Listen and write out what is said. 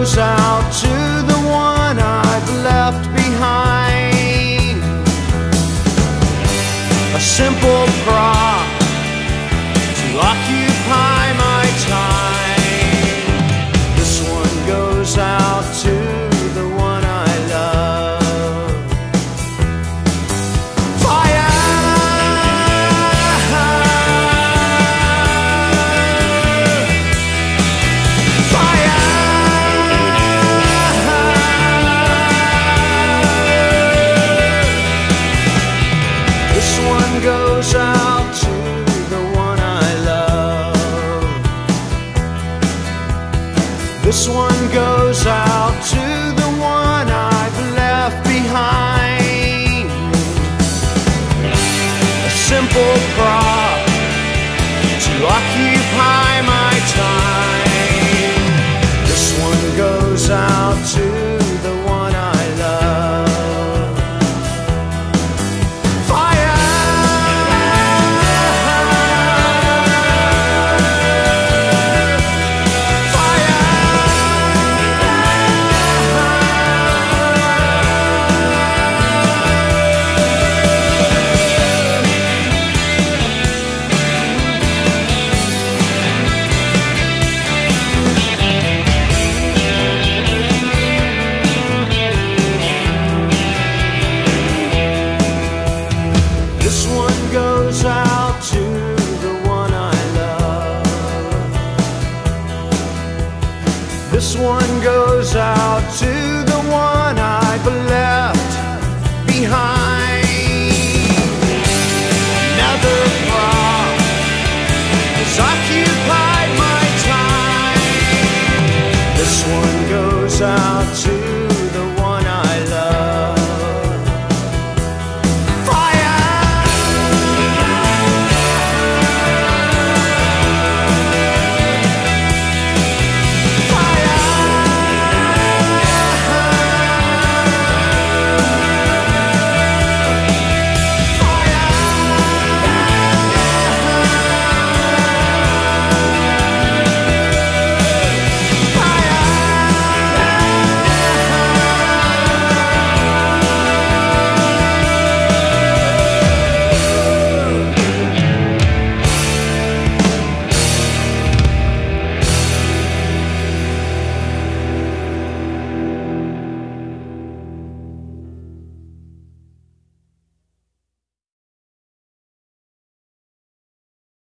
goes out to the one I've left behind. A simple prop to occupy my time. This one goes out to the one I've left behind. A simple prop to occupy This one goes out to